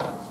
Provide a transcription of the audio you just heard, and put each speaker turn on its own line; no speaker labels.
uh,